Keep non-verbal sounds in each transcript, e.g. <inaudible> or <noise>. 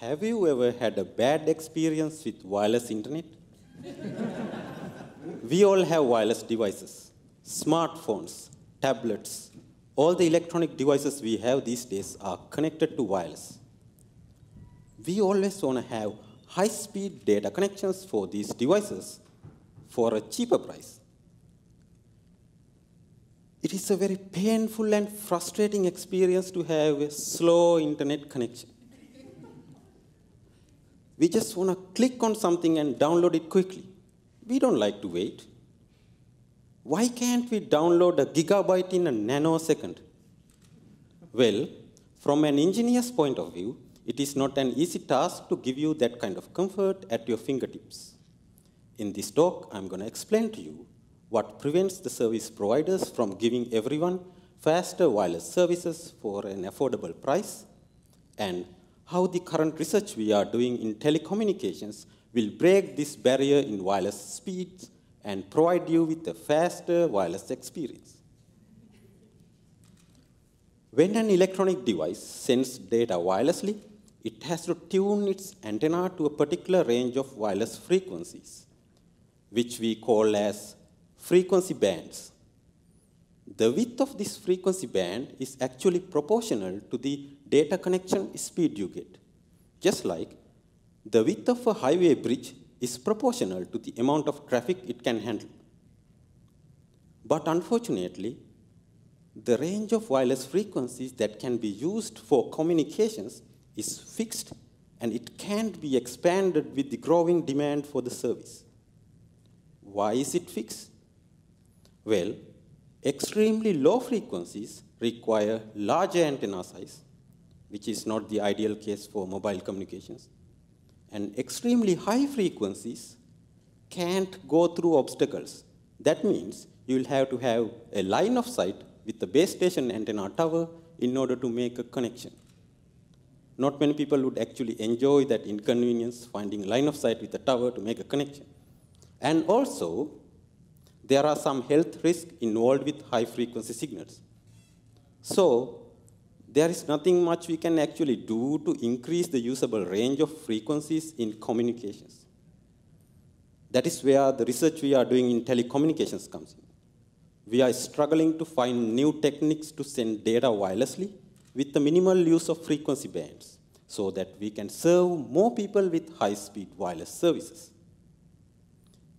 Have you ever had a bad experience with wireless internet? we all have wireless devices, smartphones, tablets. All the electronic devices we have these days are connected to wireless. We always want to have high-speed data connections for these devices for a cheaper price. It is a very painful and frustrating experience to have a slow internet connection. We just want to click on something and download it quickly. We don't like to wait. Why can't we download a gigabyte in a nanosecond? Well, from an engineer's point of view, it is not an easy task to give you that kind of comfort at your fingertips. In this talk, I'm going to explain to you what prevents the service providers from giving everyone faster wireless services for an affordable price and how the current research we are doing in telecommunications will break this barrier in wireless speeds and provide you with a faster wireless experience. When an electronic device sends data wirelessly, it has to tune its antenna to a particular range of wireless frequencies, which we call as frequency bands. The width of this frequency band is actually proportional to the data connection speed you get, just like the width of a highway bridge is proportional to the amount of traffic it can handle. But unfortunately, the range of wireless frequencies that can be used for communications is fixed and it can't be expanded with the growing demand for the service. Why is it fixed? Well, extremely low frequencies require larger antenna size, which is not the ideal case for mobile communications. And extremely high frequencies can't go through obstacles. That means you will have to have a line of sight with the base station antenna tower in order to make a connection. Not many people would actually enjoy that inconvenience, finding line of sight with the tower to make a connection. And also, there are some health risks involved with high frequency signals. So, there is nothing much we can actually do to increase the usable range of frequencies in communications. That is where the research we are doing in telecommunications comes in. We are struggling to find new techniques to send data wirelessly with the minimal use of frequency bands so that we can serve more people with high-speed wireless services.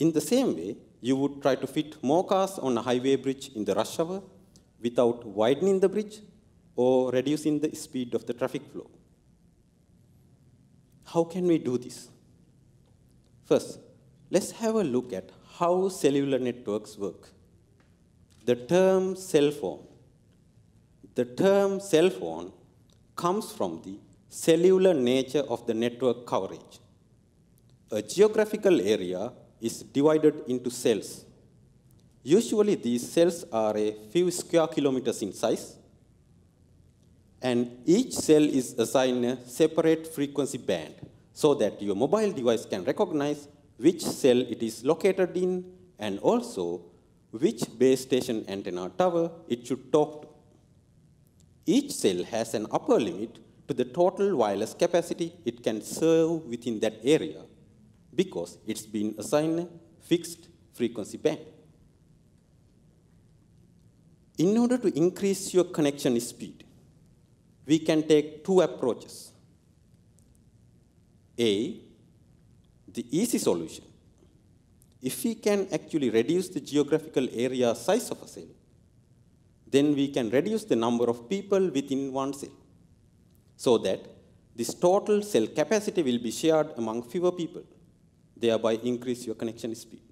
In the same way, you would try to fit more cars on a highway bridge in the rush hour without widening the bridge or reducing the speed of the traffic flow. How can we do this? First, let's have a look at how cellular networks work. The term cell phone. The term cell phone comes from the cellular nature of the network coverage. A geographical area is divided into cells. Usually these cells are a few square kilometers in size, and each cell is assigned a separate frequency band so that your mobile device can recognize which cell it is located in and also which base station antenna tower it should talk to. Each cell has an upper limit to the total wireless capacity it can serve within that area because it's been assigned a fixed frequency band. In order to increase your connection speed, we can take two approaches. A, the easy solution. If we can actually reduce the geographical area size of a cell, then we can reduce the number of people within one cell so that this total cell capacity will be shared among fewer people, thereby increase your connection speed.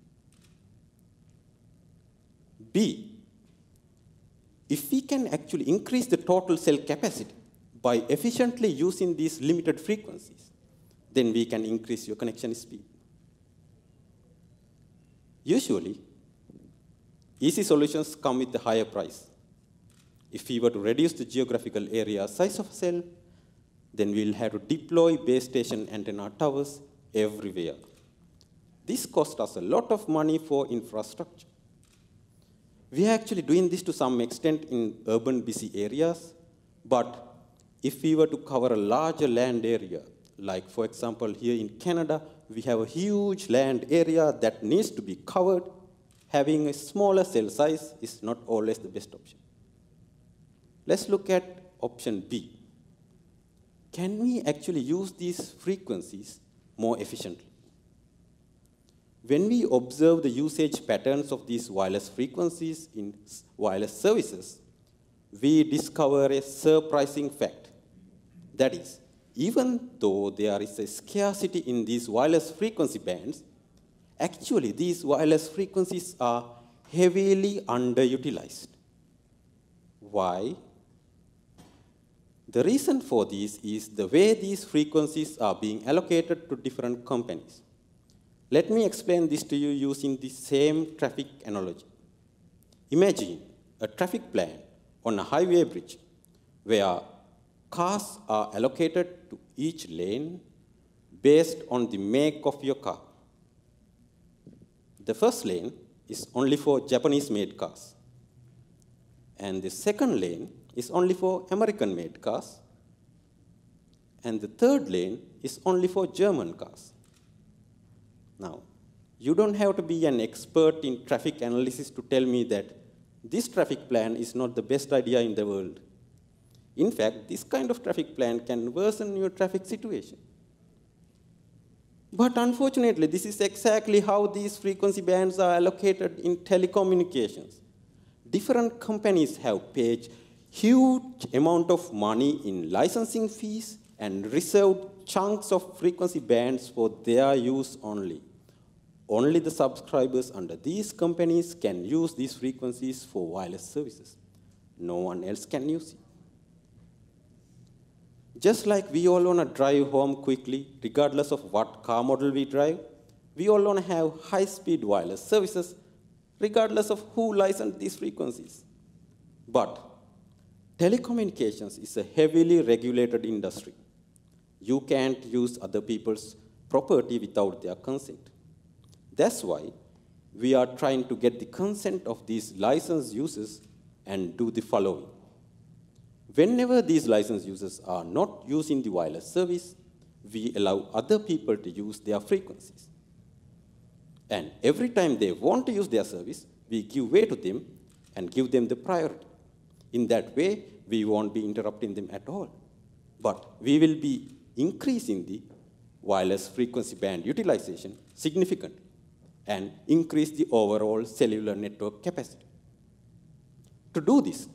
B, if we can actually increase the total cell capacity by efficiently using these limited frequencies, then we can increase your connection speed. Usually, easy solutions come with a higher price. If we were to reduce the geographical area size of a cell, then we'll have to deploy base station antenna towers everywhere. This costs us a lot of money for infrastructure. We are actually doing this to some extent in urban busy areas, but if we were to cover a larger land area Like, for example, here in Canada, we have a huge land area that needs to be covered. Having a smaller cell size is not always the best option. Let's look at option B. Can we actually use these frequencies more efficiently? When we observe the usage patterns of these wireless frequencies in wireless services, we discover a surprising fact. That is, even though there is a scarcity in these wireless frequency bands, actually these wireless frequencies are heavily underutilized. Why? The reason for this is the way these frequencies are being allocated to different companies. Let me explain this to you using the same traffic analogy. Imagine a traffic plan on a highway bridge where cars are allocated to each lane based on the make of your car. The first lane is only for Japanese made cars. And the second lane is only for American made cars. And the third lane is only for German cars. Now, you don't have to be an expert in traffic analysis to tell me that this traffic plan is not the best idea in the world. In fact, this kind of traffic plan can worsen your traffic situation. But unfortunately, this is exactly how these frequency bands are allocated in telecommunications. Different companies have paid huge amount of money in licensing fees and reserved chunks of frequency bands for their use only. Only the subscribers under these companies can use these frequencies for wireless services. No one else can use it. Just like we all want to drive home quickly, regardless of what car model we drive, we all want to have high-speed wireless services, regardless of who licensed these frequencies. But telecommunications is a heavily regulated industry. You can't use other people's property without their consent. That's why we are trying to get the consent of these license users and do the following. Whenever these license users are not using the wireless service, we allow other people to use their frequencies. And every time they want to use their service, we give way to them and give them the priority. In that way, we won't be interrupting them at all. But we will be increasing the wireless frequency band utilization significantly and increase the overall cellular network capacity. To do this,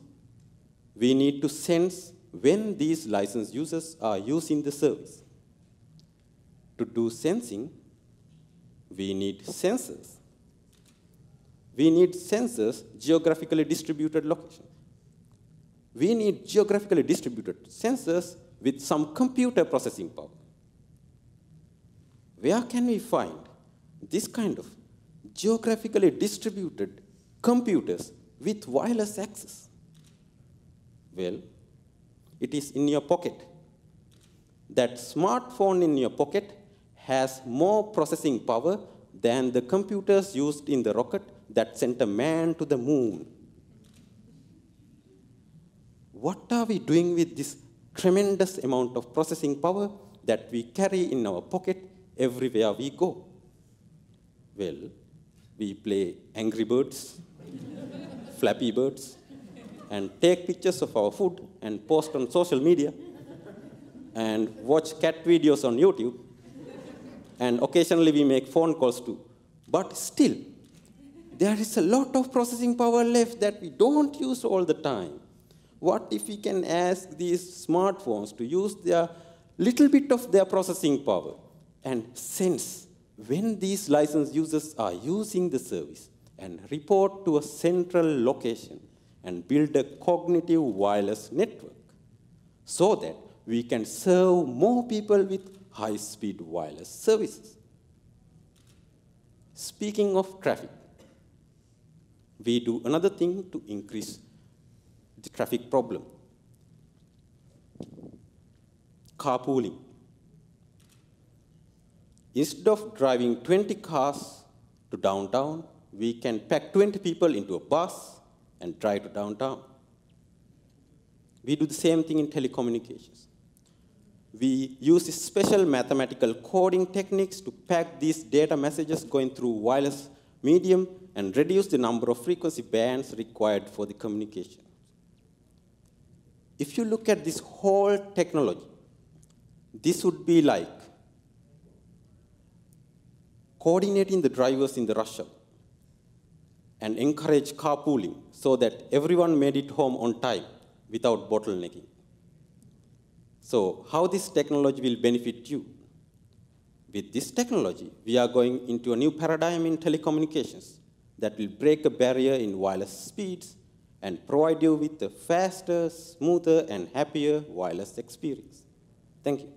we need to sense when these licensed users are using the service. To do sensing, we need sensors. We need sensors geographically distributed locations. We need geographically distributed sensors with some computer processing power. Where can we find this kind of geographically distributed computers with wireless access? Well, it is in your pocket. That smartphone in your pocket has more processing power than the computers used in the rocket that sent a man to the moon. What are we doing with this tremendous amount of processing power that we carry in our pocket everywhere we go? Well, we play Angry Birds, <laughs> Flappy Birds, and take pictures of our food and post on social media, and watch cat videos on YouTube, and occasionally we make phone calls too. But still, there is a lot of processing power left that we don't use all the time. What if we can ask these smartphones to use their little bit of their processing power and sense when these license users are using the service and report to a central location and build a cognitive wireless network so that we can serve more people with high-speed wireless services. Speaking of traffic, we do another thing to increase the traffic problem. Carpooling. Instead of driving 20 cars to downtown, we can pack 20 people into a bus and drive to downtown. We do the same thing in telecommunications. we use special mathematical coding techniques to pack these data messages going through wireless medium and reduce the number of frequency bands required for the communication. If you look at this whole technology, this would be like coordinating the drivers in the rush hour and encourage carpooling so that everyone made it home on time without bottlenecking. So how this technology will benefit you? With this technology, we are going into a new paradigm in telecommunications that will break a barrier in wireless speeds and provide you with a faster, smoother, and happier wireless experience. Thank you.